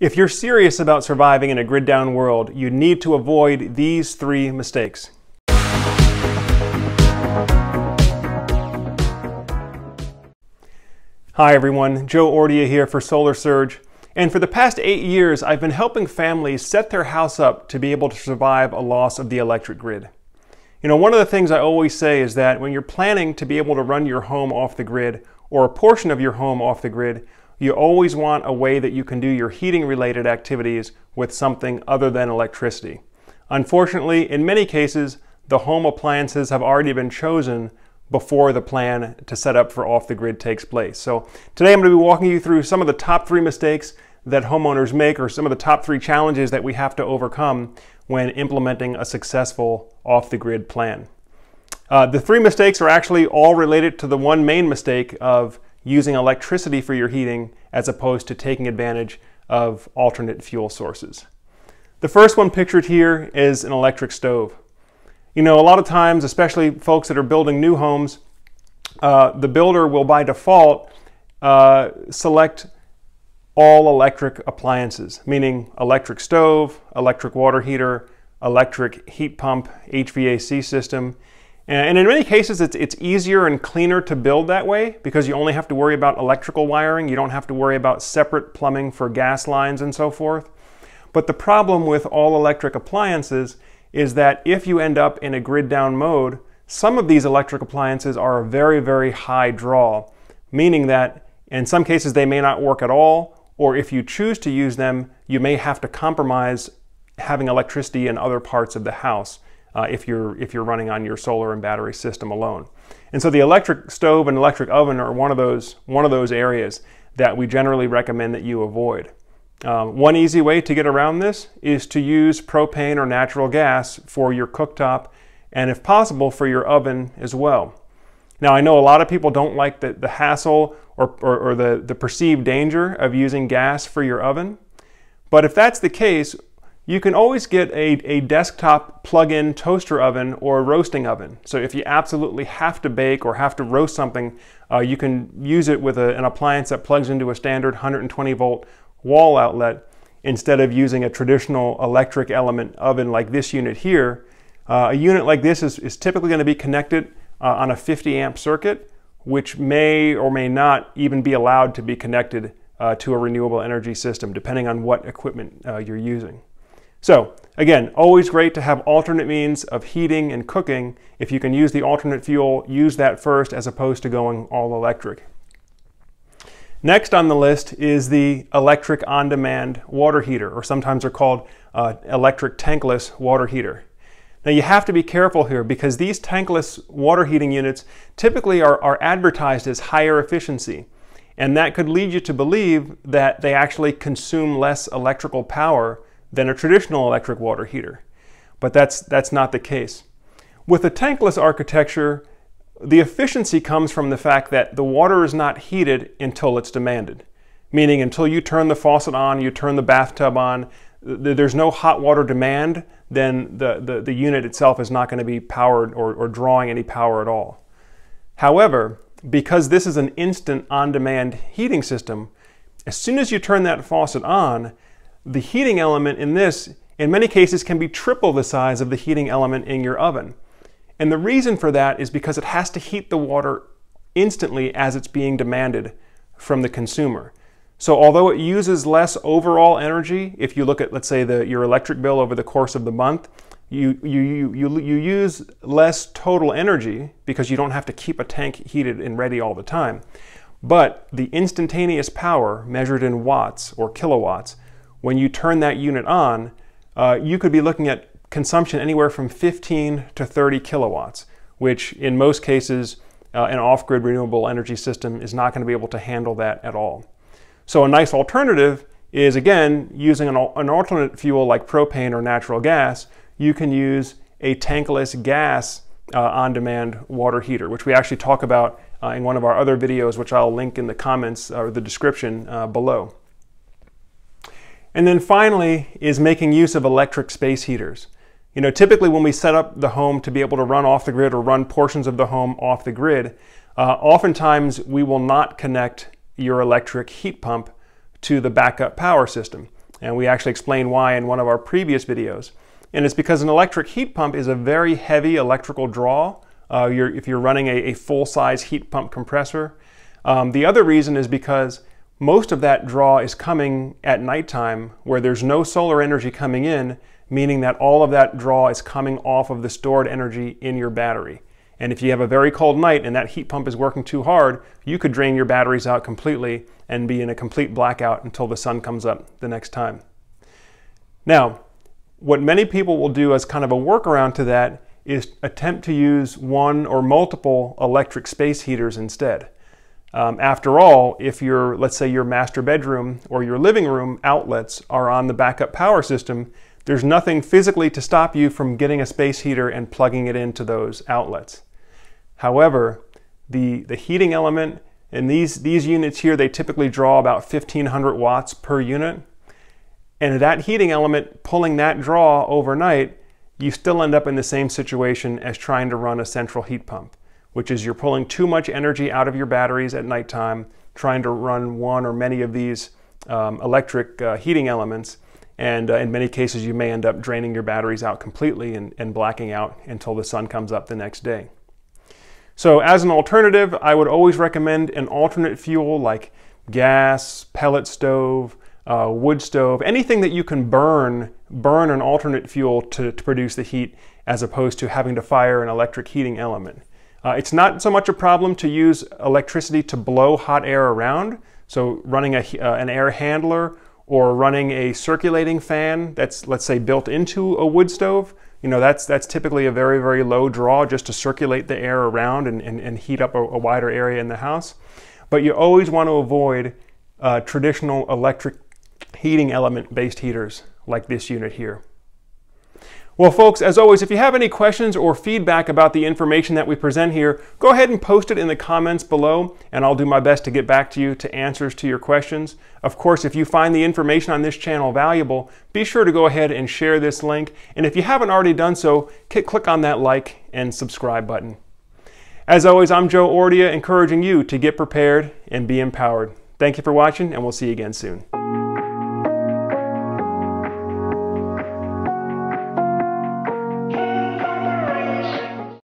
If you're serious about surviving in a grid down world, you need to avoid these three mistakes. Hi everyone, Joe Ordia here for Solar Surge. And for the past eight years, I've been helping families set their house up to be able to survive a loss of the electric grid. You know, one of the things I always say is that when you're planning to be able to run your home off the grid or a portion of your home off the grid, you always want a way that you can do your heating related activities with something other than electricity. Unfortunately, in many cases, the home appliances have already been chosen before the plan to set up for off the grid takes place. So today I'm going to be walking you through some of the top three mistakes that homeowners make or some of the top three challenges that we have to overcome when implementing a successful off the grid plan. Uh, the three mistakes are actually all related to the one main mistake of using electricity for your heating as opposed to taking advantage of alternate fuel sources. The first one pictured here is an electric stove. You know, a lot of times, especially folks that are building new homes, uh, the builder will by default uh, select all electric appliances, meaning electric stove, electric water heater, electric heat pump, HVAC system. Uh, and in many cases, it's, it's easier and cleaner to build that way because you only have to worry about electrical wiring. You don't have to worry about separate plumbing for gas lines and so forth. But the problem with all electric appliances is that if you end up in a grid down mode, some of these electric appliances are a very, very high draw, meaning that in some cases they may not work at all, or if you choose to use them, you may have to compromise having electricity in other parts of the house uh, if, you're, if you're running on your solar and battery system alone. And so the electric stove and electric oven are one of those, one of those areas that we generally recommend that you avoid. Um, one easy way to get around this is to use propane or natural gas for your cooktop and if possible for your oven as well. Now I know a lot of people don't like the, the hassle or, or, or the, the perceived danger of using gas for your oven, but if that's the case, you can always get a, a desktop plug-in toaster oven or a roasting oven. So if you absolutely have to bake or have to roast something, uh, you can use it with a, an appliance that plugs into a standard 120 volt wall outlet instead of using a traditional electric element oven like this unit here. Uh, a unit like this is, is typically going to be connected uh, on a 50 amp circuit, which may or may not even be allowed to be connected uh, to a renewable energy system, depending on what equipment uh, you're using. So again, always great to have alternate means of heating and cooking. If you can use the alternate fuel, use that first as opposed to going all electric. Next on the list is the electric on-demand water heater, or sometimes they're called uh, electric tankless water heater. Now you have to be careful here because these tankless water heating units typically are, are advertised as higher efficiency. And that could lead you to believe that they actually consume less electrical power than a traditional electric water heater. But that's, that's not the case. With a tankless architecture, the efficiency comes from the fact that the water is not heated until it's demanded. Meaning until you turn the faucet on, you turn the bathtub on, there's no hot water demand, then the, the, the unit itself is not going to be powered or, or drawing any power at all. However, because this is an instant on-demand heating system, as soon as you turn that faucet on, the heating element in this, in many cases, can be triple the size of the heating element in your oven. And the reason for that is because it has to heat the water instantly as it's being demanded from the consumer. So although it uses less overall energy, if you look at, let's say, the, your electric bill over the course of the month, you, you, you, you, you use less total energy because you don't have to keep a tank heated and ready all the time. But the instantaneous power measured in watts or kilowatts, when you turn that unit on, uh, you could be looking at consumption anywhere from 15 to 30 kilowatts, which in most cases, uh, an off-grid renewable energy system is not going to be able to handle that at all. So a nice alternative is, again, using an, an alternate fuel like propane or natural gas, you can use a tankless gas uh, on-demand water heater, which we actually talk about uh, in one of our other videos, which I'll link in the comments or the description uh, below. And then finally is making use of electric space heaters. You know, typically when we set up the home to be able to run off the grid or run portions of the home off the grid, uh, oftentimes we will not connect your electric heat pump to the backup power system And we actually explain why in one of our previous videos. And it's because an electric heat pump is a very heavy electrical draw. Uh, you're, if you're running a, a full-size heat pump compressor. Um, the other reason is because most of that draw is coming at nighttime where there's no solar energy coming in, meaning that all of that draw is coming off of the stored energy in your battery. And if you have a very cold night and that heat pump is working too hard, you could drain your batteries out completely and be in a complete blackout until the sun comes up the next time. Now, what many people will do as kind of a workaround to that is attempt to use one or multiple electric space heaters instead. Um, after all, if your, let's say your master bedroom or your living room outlets are on the backup power system, there's nothing physically to stop you from getting a space heater and plugging it into those outlets. However, the, the heating element in these, these units here, they typically draw about 1500 watts per unit. And that heating element, pulling that draw overnight, you still end up in the same situation as trying to run a central heat pump, which is you're pulling too much energy out of your batteries at nighttime, trying to run one or many of these um, electric uh, heating elements. And uh, in many cases, you may end up draining your batteries out completely and, and blacking out until the sun comes up the next day. So as an alternative, I would always recommend an alternate fuel like gas, pellet stove, uh, wood stove, anything that you can burn, burn an alternate fuel to, to, produce the heat as opposed to having to fire an electric heating element. Uh, it's not so much a problem to use electricity to blow hot air around, so running a, uh, an air handler or running a circulating fan that's, let's say, built into a wood stove, you know, that's, that's typically a very, very low draw just to circulate the air around and, and, and heat up a, a, wider area in the house. But you always want to avoid uh, traditional electric heating element based heaters like this unit here. Well, folks, as always, if you have any questions or feedback about the information that we present here, go ahead and post it in the comments below, and I'll do my best to get back to you to answers to your questions. Of course, if you find the information on this channel valuable, be sure to go ahead and share this link. And if you haven't already done so, click on that like and subscribe button. As always, I'm Joe Ordia, encouraging you to get prepared and be empowered. Thank you for watching, and we'll see you again soon.